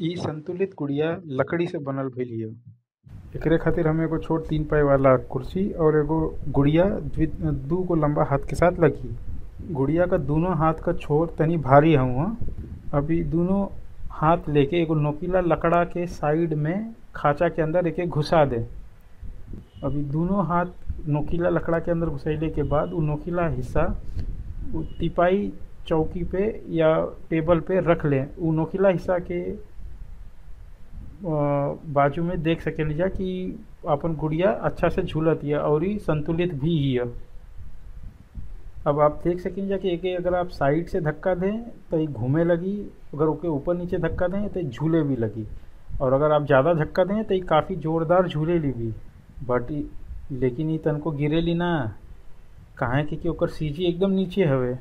इ संतुलित गुड़िया लकड़ी से बनल भइल एकरे खातिर हमें एगो छोट तीन पाई वाला कुर्सी और एगो गुड़िया दू गो लंबा हाथ के साथ लगी। गुड़िया का दोनों हाथ का छोर तनी भारी हउवन अभी दोनों हाथ लेके एगो नोकीला लकड़ा के साइड में खाचा के अंदर एके घुसा दे। अभी दोनों हाथ नोकीला लकड़ा के अंदर घुसैले के बाद वो नोकीला हिस्सा तिपाई चौकी पे या टेबल पे रख लें। उ नोकीला हिस्सा के बाजू में देख सकेनी जा कि अपन गुड़िया अच्छा से झूलतिया और इ संतुलित भी है अब आप देख सकें जा कि एक अगर आप साइड से धक्का दें तो इ घूमे लगी। अगर ओके ऊपर नीचे धक्का दें तो झूले भी लगी। और अगर आप ज़्यादा धक्का दें तो ये काफ़ी जोरदार झूलेली भी। बट लेकिन इ तनको गिरेली ना। काहे कि ओकर सीजी एकदम नीचे हवे।